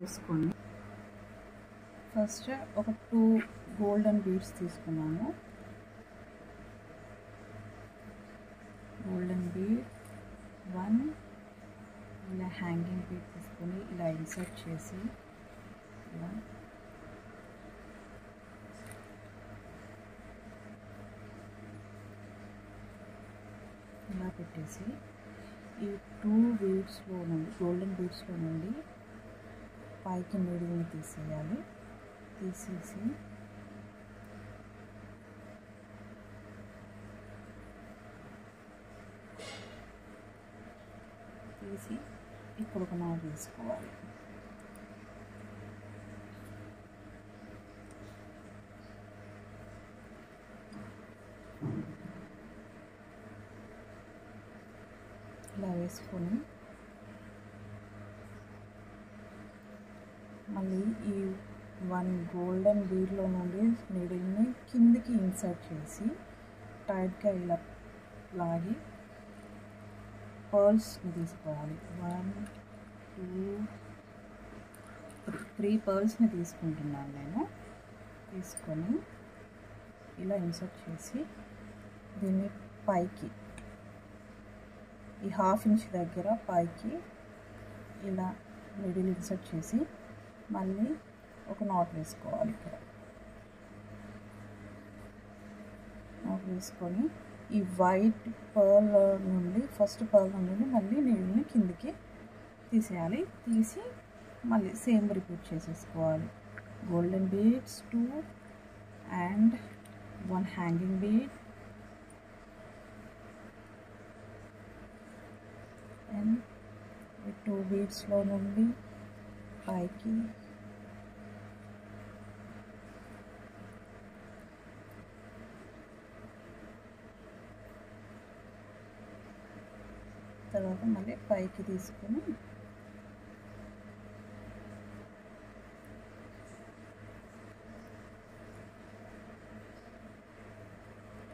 తీసుకొని ఫస్ట్ ఒక two golden beads తీసుకున్నాము గోల్డెన్ బీడ్ వన్ ఇలా హ్యాంగింగ్ బీడ్ తీసుకొని ఇలా ఇన్సర్ట్ చేసి ఇలా. ఇలా పెట్టేసి ఈ టూ బీడ్స్లో నుండి గోల్డెన్ బీడ్స్లో నుండి పైకి నీడిల్ని తీసేయాలి. తీసేసి తీసి ఇప్పుడు ఒక నాలుగు తీసుకోవాలి ఇలా వేసుకొని మళ్ళీ ఈ వన్ గోల్డెన్ బీడ్లో నుండి నీడిల్ని కిందికి ఇన్సర్ట్ చేసి టైట్గా ఇలా లాగి పర్ల్స్ని తీసుకోవాలి. వన్ టూ త్రీ త్రీ పర్ల్స్ని తీసుకుంటున్నాను నేను. తీసుకొని ఇలా ఇన్సర్ట్ చేసి దీన్ని పైకి ఈ హాఫ్ ఇంచ్ దగ్గర పైకి ఇలా మిడిల్ ఇన్సర్ట్ చేసి మళ్ళీ ఒక నాట్ వేసుకోవాలి ఇక్కడ. నాట్ వేసుకొని ఈ వైట్ పర్ల్ నుండి ఫస్ట్ పర్ల్ నుండి మళ్ళీ నీళ్ళని కిందికి తీసేయాలి. తీసి మళ్ళీ సేమ్ రిపీట్ చేసేసుకోవాలి. Golden beads two and one hanging bead and two బీడ్స్లో నుండి పైకి తర్వాత మళ్ళీ పైకి తీసుకొని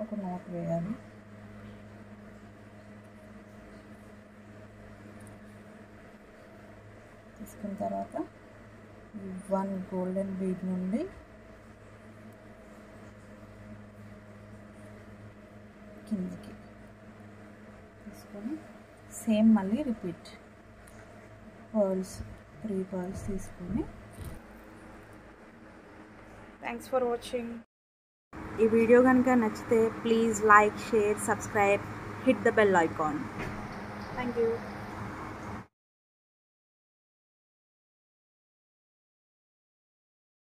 ఒక నాట్ వేయాలి తీసుకున్న తర్వాత వన్ గోల్డెన్ బీడ్ నుండి కిందికి తీసుకొని సేమ్ మళ్ళీ రిపీట్. పర్ల్స్ త్రీ పర్ల్స్ తీసుకొని. థ్యాంక్స్ ఫర్ వాచింగ్ ఈ వీడియో కనుక నచ్చితే please like share subscribe hit the bell icon. Thank you